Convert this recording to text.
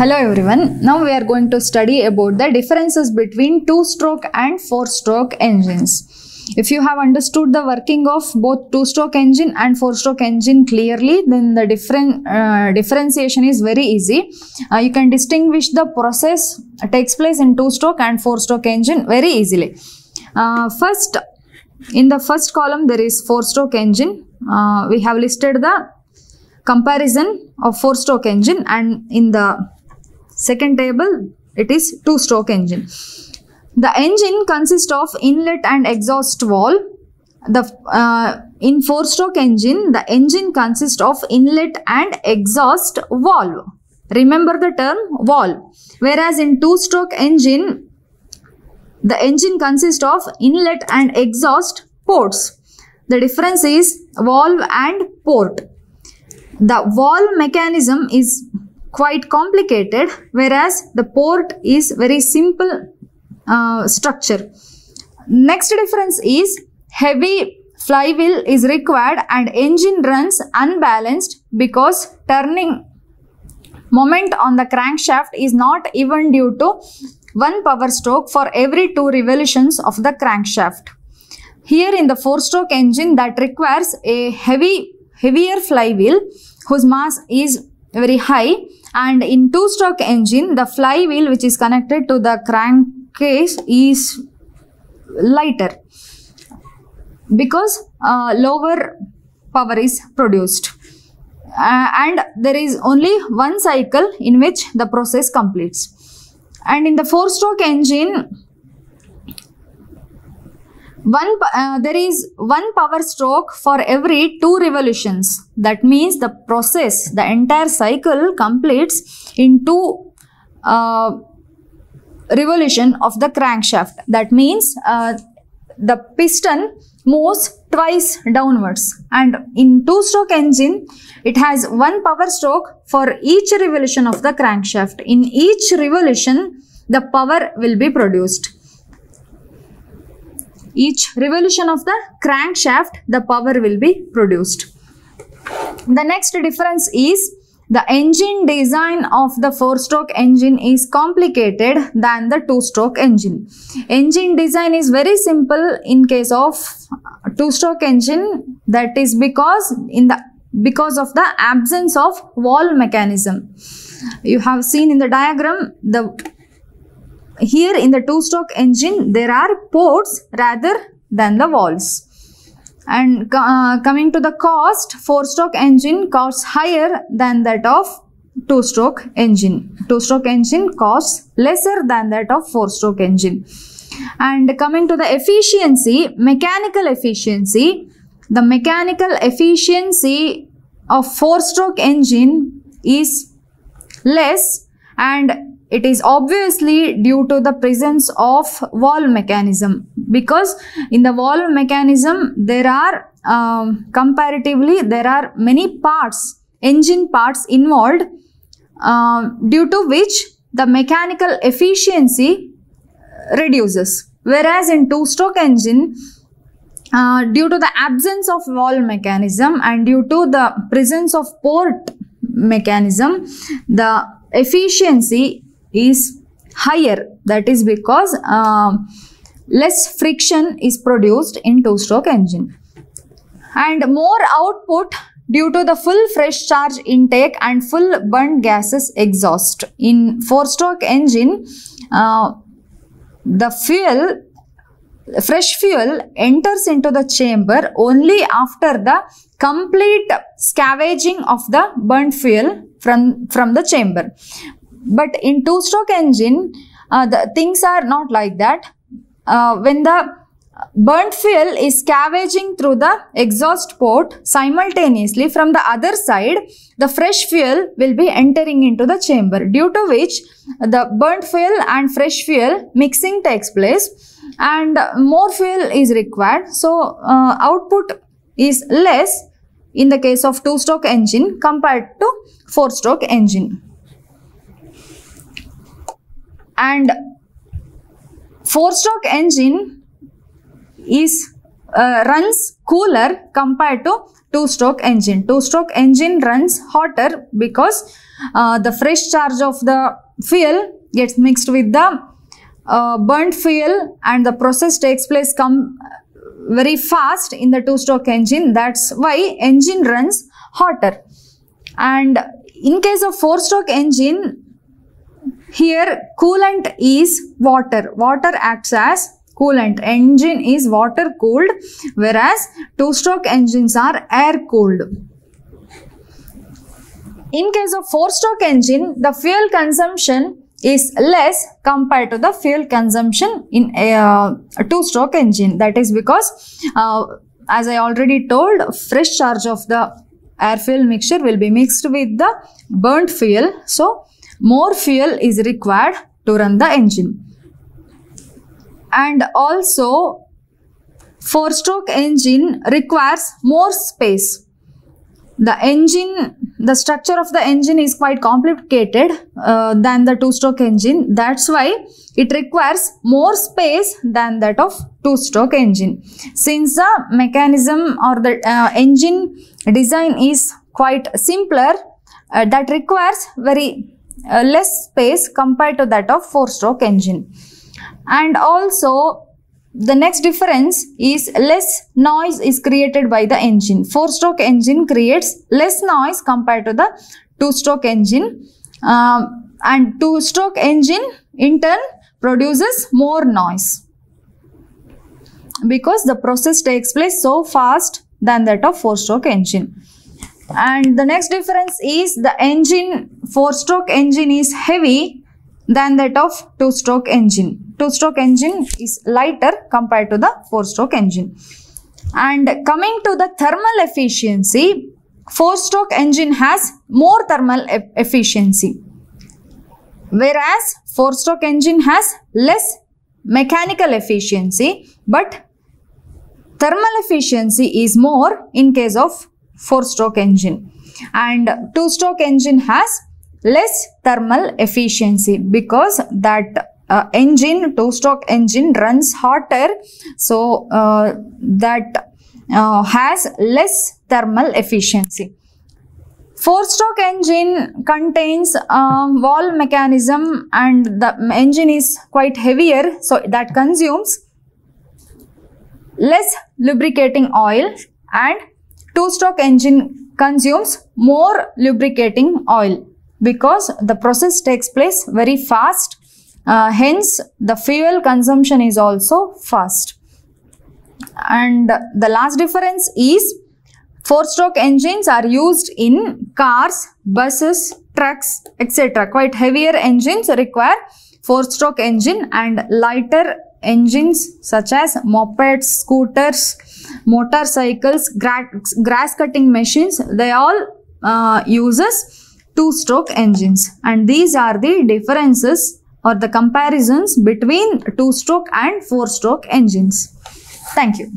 Hello everyone. Now we are going to study about the differences between two-stroke and four-stroke engines. If you have understood the working of both two-stroke engine and four-stroke engine clearly, then the different uh, differentiation is very easy. Uh, you can distinguish the process takes place in two-stroke and four-stroke engine very easily. Uh, first, in the first column there is four-stroke engine. Uh, we have listed the comparison of four stroke engine and in the second table it is two stroke engine. The engine consists of inlet and exhaust valve the uh, in four stroke engine the engine consists of inlet and exhaust valve. Remember the term valve. Whereas in two stroke engine the engine consists of inlet and exhaust ports. The difference is valve and port. The valve mechanism is quite complicated whereas the port is very simple uh, structure. Next difference is heavy flywheel is required and engine runs unbalanced because turning moment on the crankshaft is not even due to one power stroke for every two revolutions of the crankshaft. Here in the four stroke engine that requires a heavy heavier flywheel whose mass is very high and in two stroke engine the flywheel which is connected to the crankcase is lighter because uh, lower power is produced. Uh, and there is only one cycle in which the process completes. And in the four stroke engine one uh, there is one power stroke for every two revolutions. That means the process the entire cycle completes in two uh, revolution of the crankshaft. That means uh, the piston moves twice downwards. And in two stroke engine it has one power stroke for each revolution of the crankshaft. In each revolution the power will be produced each revolution of the crankshaft the power will be produced. The next difference is the engine design of the four stroke engine is complicated than the two stroke engine. Engine design is very simple in case of two stroke engine. That is because in the because of the absence of valve mechanism. You have seen in the diagram the here in the two stroke engine there are ports rather than the valves. And uh, coming to the cost four stroke engine costs higher than that of two stroke engine. Two stroke engine costs lesser than that of four stroke engine. And coming to the efficiency mechanical efficiency the mechanical efficiency of four stroke engine is less and it is obviously due to the presence of valve mechanism. Because in the valve mechanism there are um, comparatively there are many parts engine parts involved uh, due to which the mechanical efficiency reduces. Whereas in two stroke engine uh, due to the absence of valve mechanism and due to the presence of port mechanism the efficiency is higher. That is because uh, less friction is produced in two stroke engine. And more output due to the full fresh charge intake and full burnt gases exhaust. In four stroke engine uh, the fuel fresh fuel enters into the chamber only after the complete scavenging of the burnt fuel from from the chamber but in two stroke engine uh, the things are not like that. Uh, when the burnt fuel is scavenging through the exhaust port simultaneously from the other side the fresh fuel will be entering into the chamber due to which the burnt fuel and fresh fuel mixing takes place and more fuel is required. So uh, output is less in the case of two stroke engine compared to four stroke engine and four stroke engine is uh, runs cooler compared to two stroke engine. Two stroke engine runs hotter because uh, the fresh charge of the fuel gets mixed with the uh, burnt fuel and the process takes place come very fast in the two stroke engine. That's why engine runs hotter. And in case of four stroke engine, here coolant is water. Water acts as coolant. Engine is water cooled whereas two stroke engines are air cooled. In case of four stroke engine, the fuel consumption is less compared to the fuel consumption in a, uh, two stroke engine. That is because uh, as I already told, fresh charge of the air fuel mixture will be mixed with the burnt fuel. So, more fuel is required to run the engine. And also, four stroke engine requires more space. The engine, the structure of the engine is quite complicated uh, than the two stroke engine. That's why it requires more space than that of two stroke engine. Since the mechanism or the uh, engine design is quite simpler, uh, that requires very uh, less space compared to that of four stroke engine and also the next difference is less noise is created by the engine. Four stroke engine creates less noise compared to the two stroke engine um, and two stroke engine in turn produces more noise because the process takes place so fast than that of four stroke engine. And the next difference is the engine, four stroke engine is heavy than that of two stroke engine two stroke engine is lighter compared to the four stroke engine. And coming to the thermal efficiency, four stroke engine has more thermal e efficiency. Whereas four stroke engine has less mechanical efficiency but thermal efficiency is more in case of four stroke engine and two stroke engine has less thermal efficiency because that uh, engine, two-stroke engine runs hotter. So, uh, that uh, has less thermal efficiency. Four-stroke engine contains um, valve mechanism and the engine is quite heavier. So, that consumes less lubricating oil and two-stroke engine consumes more lubricating oil because the process takes place very fast uh, hence, the fuel consumption is also fast. And the last difference is four-stroke engines are used in cars, buses, trucks, etc. Quite heavier engines require four-stroke engine and lighter engines such as mopeds, scooters, motorcycles, grass cutting machines, they all uh, uses two-stroke engines. And these are the differences or the comparisons between two-stroke and four-stroke engines. Thank you.